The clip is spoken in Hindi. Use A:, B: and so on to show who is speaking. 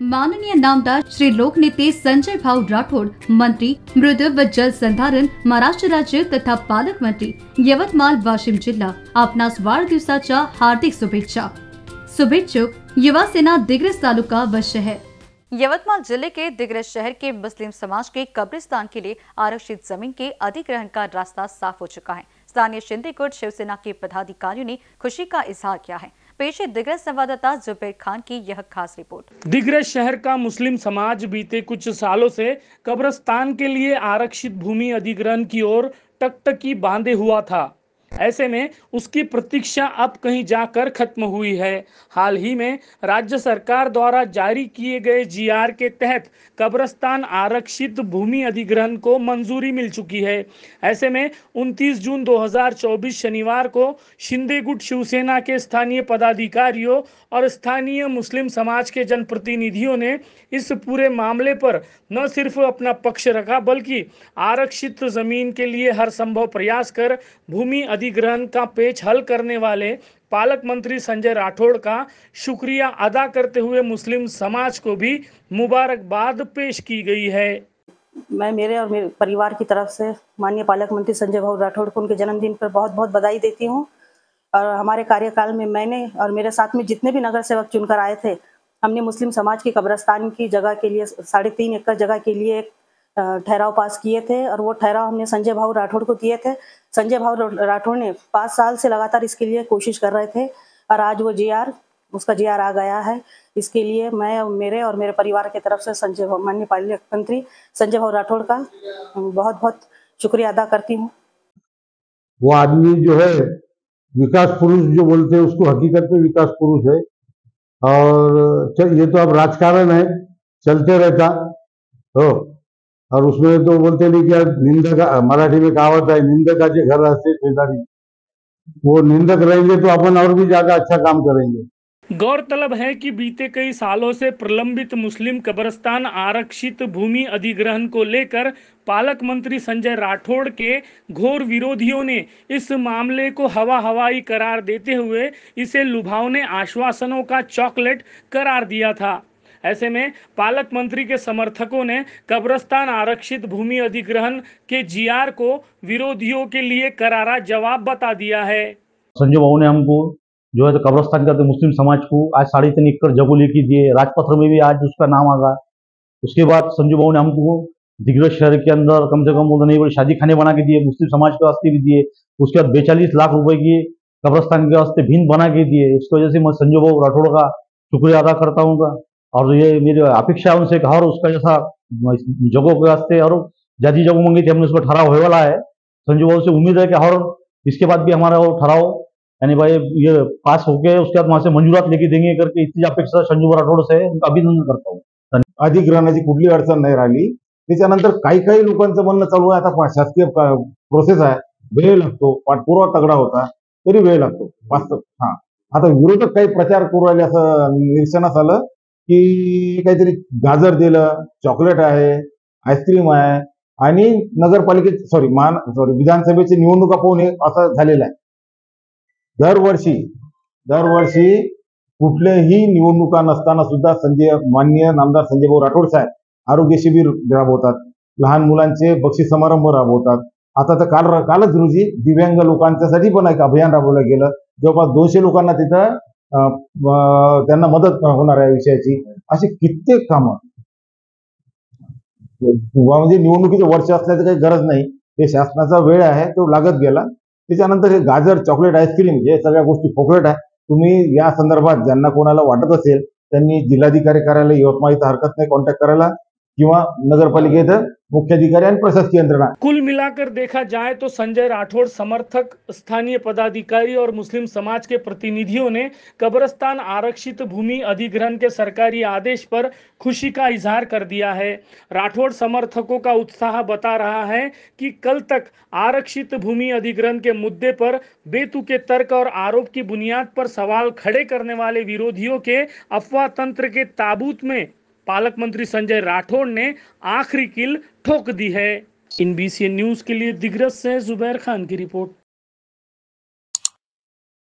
A: माननीय नामदार श्री लोक लोकनेते संजय भाऊ राठोड मंत्री मृद व जल संधारण, महाराष्ट्र राज्य तथा पालक मंत्री यवतमाळ वाशिम जिल्हा आपणास वाढदिवसाच्या हार्दिक शुभेच्छा। शुभेच्छुक, युवा सेना दिग्रस तालुका व शहर।
B: यवतमाल ज़िले के दिग्रज शहर के मुस्लिम समाज के कब्रिस्तान के लिए आरक्षित ज़मीन के अधिग्रहण का रास्ता साफ़ हो चुका है। स्थानीय शिंदेगुट शिवसेना के पदाधिकारियों ने खुशी का इजहार किया है। पेश दिग्रज संवाददाता जुबेर खान की यह खास रिपोर्ट।
C: दिग्रज शहर का मुस्लिम समाज बीते कुछ सालों से कब्रस्तान के लिए आरक्षित भूमि अधिग्रहण की ओर टकटकी बांधे हुआ था। ऐसे में उसकी प्रतीक्षा अब कहीं जाकर खत्म हुई है। हाल ही में राज्य सरकार द्वारा जारी किए गए जीआर के तहत कब्रस्तान आरक्षित भूमि अधिग्रहण को मंजूरी मिल चुकी है। ऐसे में 29 जून 2024 शनिवार को शिंदेगुट शिवसेना के स्थानीय पदाधिकारियों और स्थानीय मुस्लिम समाज के जनप्रतिनिधियों ने इस पूरे मामले पर न सिर्फ़ अपना पक्ष रखा, बल्कि आरक्षित ज़मीन के लिए हर संभव प्रयास कर भूमि अधिग्रहण का पेच हल करने वाले पालक मंत्री संजय राठौड़ का शुक्रिया अदा करते हुए मुस्लिम समाज को भी मुबारकबाद पेश की गई है।
D: मैं मेरे और मेरे परिवार की तरफ़ से माननीय पालक मंत्री संजय भाऊ राठौड़ को उनके जन्मदिन पर बहुत बहुत बधाई देती हूँ। और हमारे कार्यकाल में मैंने और मेरे साथ में जितने भी नगर सेवक चुनकर आए थे, हमने मुस्लिम समाज की कब्रस्तान की जगह के लिए, साढ़े तीन एकड़ जगह के लिए एक ठहराव पास किए थे और वो ठहराव हमने संजय भाऊ राठौड़ को दिए थे। संजय भाऊ राठौड़ ने पाँच साल से लगातार इसके लिए कोशिश कर रहे थे और आज वो जीआर, उसका जीआर आ गया है। इसके लिए मैं मेरे और मेरे परिवार की तरफ़ से संजय माननीय पालक मंत्री संजय भाऊ राठौड़ का बहुत बहुत शुक्रिया अदा करती हूँ।
E: वो आदमी जो है, विकास पुरुष जो बोलते हैं, उसको हकीकत में विकास पुरुष है। और ये तो अब राजकारण है, चलते रहता। हो और उसमें तो बोलते नहीं क्या निंदक मराठी में कहावत है निंदकाचे घर रहते शेजारी वो निंदक रहेंगे तो अपन और भी ज़्यादा अच्छा काम करेंगे।
C: गौरतलब है कि बीते कई सालों से प्रलंबित मुस्लिम कब्रस्तान आरक्षित भूमि अधिग्रहण को लेकर पालक मंत्री संजय राठौड़ के घोर विरोधियों ने इस मामले को हवा हवाई करार देते हुए इसे लुभावने आश्वासनों का चॉकलेट करार दिया था। ऐसे में पालक मंत्री के समर्थकों ने कब्रस्तान आरक्षित भूमि अधिग्रहण के जीआर को विरोधियों के लिए करारा जवाब बता दिया है।
F: संजय बाबू ने हमको जो है तो कब्रस्तान का तो मुस्लिम समाज को आज साढ़े तीन एकड़ जगह लेके दिए, राजपत्र में भी आज उसका नाम आ गया उसके बाद संजू बाबू ने हमको दिग्रज शहर के अंदर कम से कम बोलते नहीं बड़े शादी खाने बना के दिए, मुस्लिम समाज के वास्ते भी दिए, उसके बाद बेचालीस लाख रुपए की कब्रस्तान के वास्ते भिन्न बना के दिए। उसकी वजह से मैं संजय बाबू राठौड़ का शुक्रिया अदा करता हूँ और ये मेरी अपेक्षा उनसे कहा और उसका जैसा जगहों के वास्ते और जाति जगह मंगी थी हमने उसका ठहराव होने वाला है। संजू बाबू से उम्मीद है कि और इसके बाद भी हमारा वो ठहराव यानी भाई ये पास हो गए उसके बाद वहां से मंजुरात लेके देंगे करके इतनी अपेक्षा संजू राठोड से उनका अभिनंदन करता हूँ।
E: अधिग्रहणाची कुठली अडचण नाही राहिली. त्याच्यानंतर काही काही लोकांचं म्हणणं चालू आहे आता शासकीय प्रोसेस आहे. वेळ लागतो पाठपुरावा तगडा होता तरी वेळ लागतो. वास्तव हा. आता विरोधक काही प्रचार करू राहिले असं निरीक्षणास आलं की काहीतरी गाजर दिलं चॉकलेट आहे आईस्क्रीम आहे आणि नगरपालिकेत सॉरी मान सॉरी विधानसभेची निवडणुका पाहून असं झालेलं आहे. दरवर्षी दरवर्षी कुठल्याही निवडणुका नसताना सुद्धा संजय मान्य नामदार संजय भाऊ राठोड साहेब आरोग्य शिबिर राबवतात लहान मुलांचे बक्षीस समारंभ राबवतात. आता तर काल कालच रोजी दिव्यांग लोकांच्यासाठी पण एक अभियान राबवलं गेलं. जवळपास दोनशे लोकांना तिथं त्यांना मदत होणार आहे विषयाची. अशी कित्येक कामं. म्हणजे निवडणुकीचे वर्ष असल्याचं काही गरज नाही. हे शासनाचा वेळ आहे तो लागत गेला. त्याच्यानंतर हे गाजर चॉकलेट आईस्क्रीम हे सगळ्या गोष्टी फोकलेट आहे. तुम्ही या संदर्भात ज्यांना कोणाला वाटत असेल त्यांनी जिल्हाधिकारी कार्यालय यवतमाळ इथं हरकत नाही कॉन्टॅक्ट करायला. किंवा नगरपालिकेत मुख्याधिकारी और प्रशासकीय यंत्रणा?
C: कुल मिलाकर देखा जाए तो संजय राठौड़ समर्थक, स्थानीय पदाधिकारी और मुस्लिम समाज के प्रतिनिधियों ने कब्रस्तान आरक्षित भूमि अधिग्रहण के सरकारी आदेश पर खुशी का इजहार कर दिया है। राठौड़ समर्थकों का उत्साह बता रहा है कि कल तक आरक्षित भूमि अधिग्रहण के मुद्दे पर बेतुके तर्क और आरोप की बुनियाद पर सवाल खड़े करने वाले विरोधियों के अफवाह तंत्र के ताबूत में पालक मंत्री संजय राठौड़ ने आखिरी किल ठोक दी है। इन बी न्यूज़ के लिए दिग्रस से जुबैर खान की रिपोर्ट।